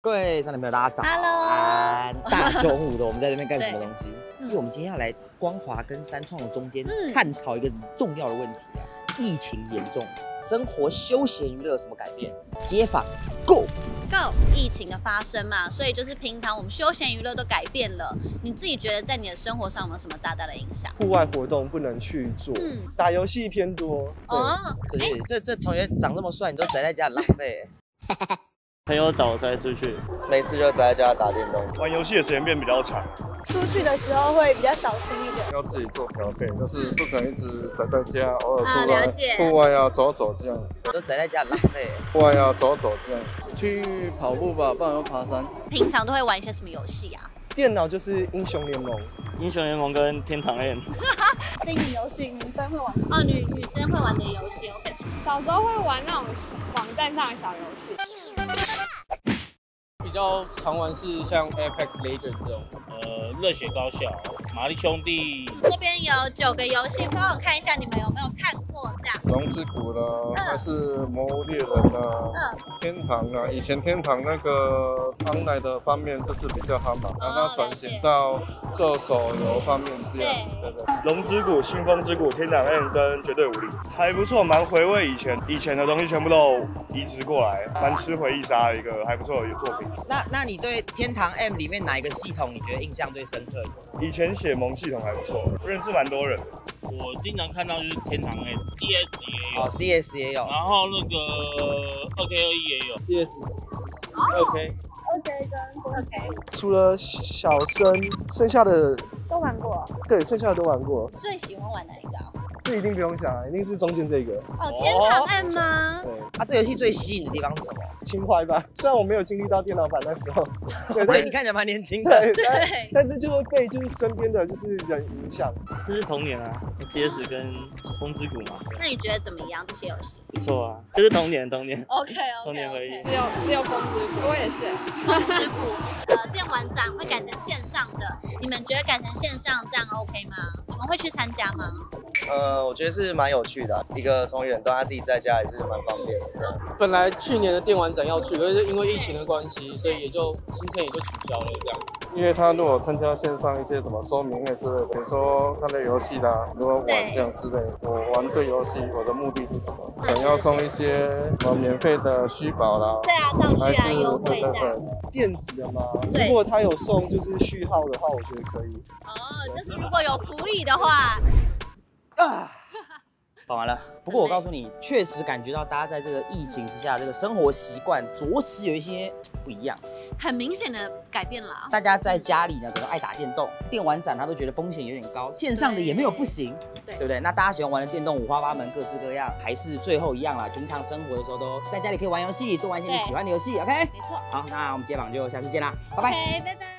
各位上台朋友，大家早 Hello 安！大中午的，我们在这边干什么东西？嗯因为我们今天要来光华跟三创的中间嗯探讨一个重要的问题啊！疫情严重，生活休闲娱乐有什么改变？街坊 Go！Go 疫情的发生嘛，所以就是平常我们休闲娱乐都改变了。你自己觉得在你的生活上有没有什么大大的影响？户外活动不能去做，嗯，打游戏偏多。对，哦，可是这这同学长这么帅，你都宅在家很浪费欸。朋友找我才出去，没事就宅在家打电动。玩游戏的时间变比较长。出去的时候会比较小心一点。要自己做调配，就是不可能一直宅在家，偶尔啊出来，户外要走走这样，都宅在家很浪费欸。户外要走走这样。去跑步吧，不然要爬山。平常都会玩一些什么游戏啊？电脑就是英雄联盟，英雄联盟跟天堂 M，经营游戏，女生会玩。哦，女女生会玩的游戏，OK。小时候会玩那种网站上的小游戏。比较常玩是像 Apex Legends 这种，呃，热血高校、玛丽兄弟，这边有九个游戏，帮我看一下你们有没有看过这样。龙之谷啦，嗯还是魔物猎人啦，嗯，天堂啊，以前天堂那个 online 的方面就是比较夯嘛，然后它转型到做手游方面这样，对对。龙之谷、清风之谷、天堂 M 跟绝对武力还不错，蛮回味以前以前的东西全部都移植过来，蛮吃回忆杀的一个还不错的作品。那那你对天堂 M 里面哪一个系统你觉得印象最深刻？以前血盟系统还不错，认识蛮多人的。我经常看到就是天堂 M、CS 也有，哦，CS 也有。然后那个二 K 二一也有。CS OK，OK 跟 OK 除了小生，剩下的都玩过。对剩下的都玩过，最喜欢玩哪一个啊？这一定不用想啊，一定是中间这个。哦，天堂 M 吗？对，啊，这游戏最吸引的地方是什么？情怀吧。虽然我没有经历到电脑版那时候，对你看起来蛮年轻的。对，但对，但是就会被就是身边的就是人影响。这是童年啊，CS 跟风之谷嘛，那你觉得怎么样？这些游戏不错啊，就是童年童年。？OK 童 OK 年回忆。只有只有风之谷，我也是。风之谷呃电玩展会改成线上的，你们觉得改成线上这样 OK 吗？你们会去参加吗？呃，我觉得是蛮有趣的啊、一个从远端他自己在家也是蛮方便的这样。本来去年的电玩展要去，可是因为疫情的关系，所以也就行程也就取消了这样。因为他如果参加线上一些什么说明会之类的，比如说他的游戏啦，如果玩对这样之类，我玩这游戏我的目的是什么？嗯想要送一些呃免费的虚宝啦，对啊，道还具啊，优惠对对这样。对。电子的吗？对如果他有送就是序号的话，我觉得可以。哦，就是如果有福利的话，啊，讲完了。不过我告诉你，确实感觉到大家在这个疫情之下，这个生活习惯着实有一些不一样。很明显的改变了啊。大家在家里呢，可能爱打电动，电玩展他都觉得风险有点高，线上的也没有不行，对对不对？那大家喜欢玩的电动五花八门，各式各样，还是最后一样啦。平常生活的时候都在家里可以玩游戏，多玩一些你喜欢的游戏。OK，没错。好，那我们接榜就下次见啦，拜拜。OK，拜拜。